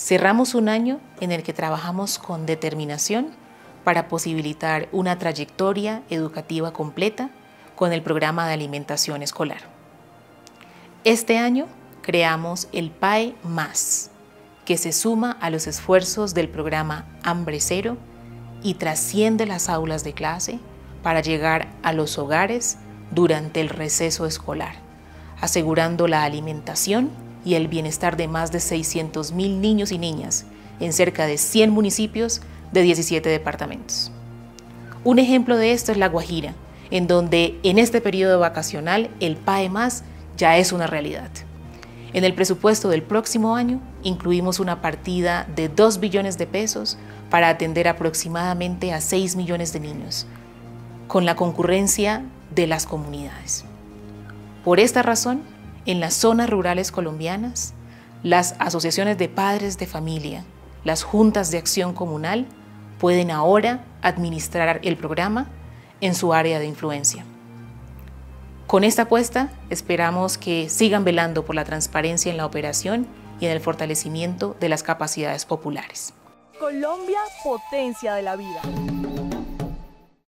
Cerramos un año en el que trabajamos con determinación para posibilitar una trayectoria educativa completa con el programa de alimentación escolar. Este año creamos el PAE Más, que se suma a los esfuerzos del programa Hambre Cero y trasciende las aulas de clase para llegar a los hogares durante el receso escolar, asegurando la alimentación y el bienestar de más de 600.000 niños y niñas en cerca de 100 municipios de 17 departamentos. Un ejemplo de esto es La Guajira, en donde en este periodo vacacional el PAE más ya es una realidad. En el presupuesto del próximo año incluimos una partida de 2 billones de pesos para atender aproximadamente a 6 millones de niños, con la concurrencia de las comunidades. Por esta razón, en las zonas rurales colombianas, las asociaciones de padres de familia, las juntas de acción comunal, pueden ahora administrar el programa en su área de influencia. Con esta apuesta, esperamos que sigan velando por la transparencia en la operación y en el fortalecimiento de las capacidades populares. Colombia, potencia de la vida.